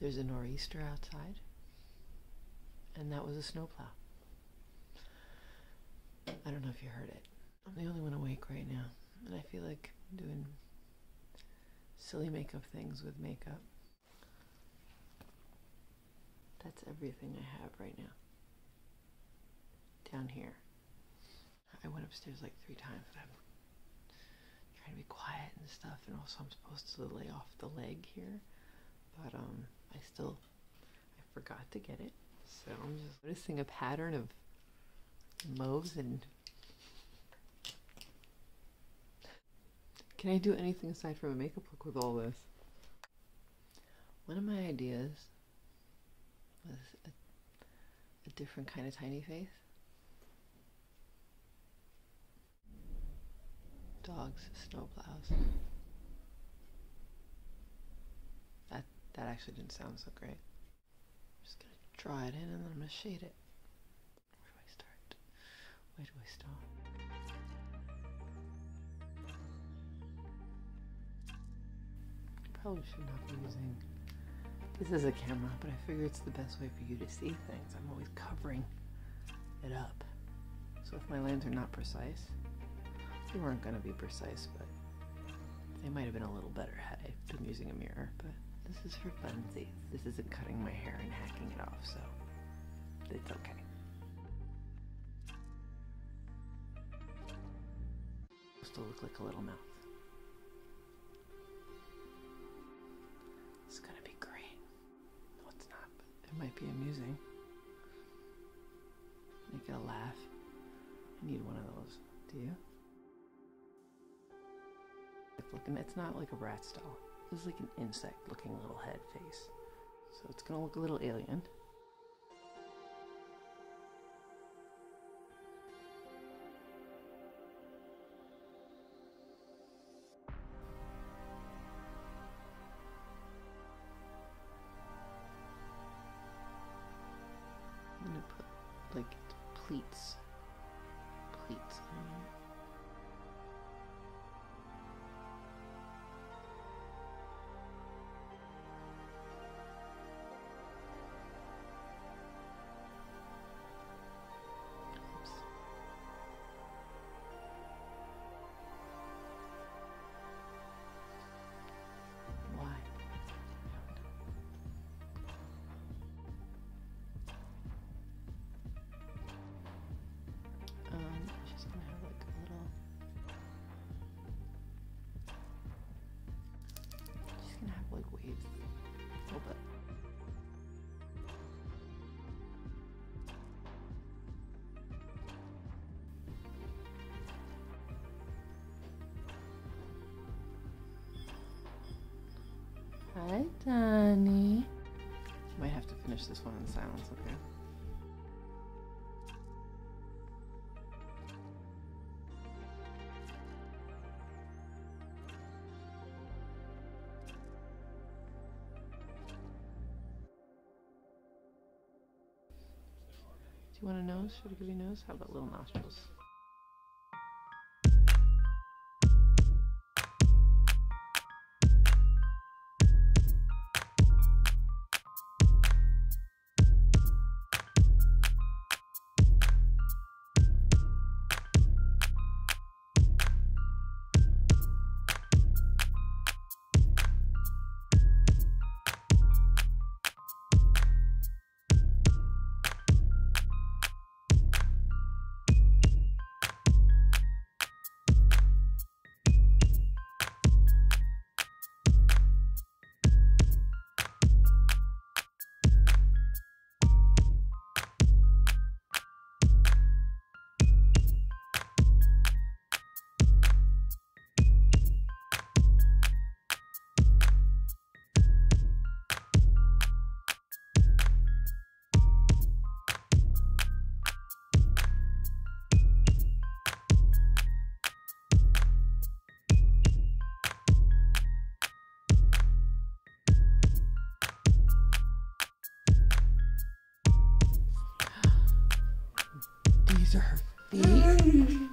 There's a nor'easter outside, and that was a snowplow. I don't know if you heard it. I'm the only one awake right now, and I feel like doing silly makeup things with makeup. That's everything I have right now. Down here. I went upstairs like three times, but I'm trying to be quiet and stuff, and also I'm supposed to lay off the leg here, but um, I still I forgot to get it, so I'm just noticing a pattern of mauves and. Can I do anything aside from a makeup look with all this? One of my ideas was a, a different kind of tiny face. Dogs, snowplows. That actually didn't sound so great. I'm just gonna draw it in and then I'm gonna shade it. Where do I start? Where do I stop? Probably should not be using this is a camera, but I figure it's the best way for you to see things. I'm always covering it up. So if my lines are not precise, they weren't going to be precise, but they might have been a little better had I been using a mirror. But this is for funsies. This isn't cutting my hair and hacking it off, so it's okay. Still look like a little mouth. It's gonna be great. No, it's not, but it might be amusing. Make it a laugh. I need one of those. Do you? It's not like a rat style. This is like an insect-looking little head face. So it's gonna look a little alien. I'm gonna put like pleats. Pleats. on it. Hi, Donnie. Might have to finish this one in silence, okay? Do you want a nose? Should I give you a nose? How about little nostrils? Feet.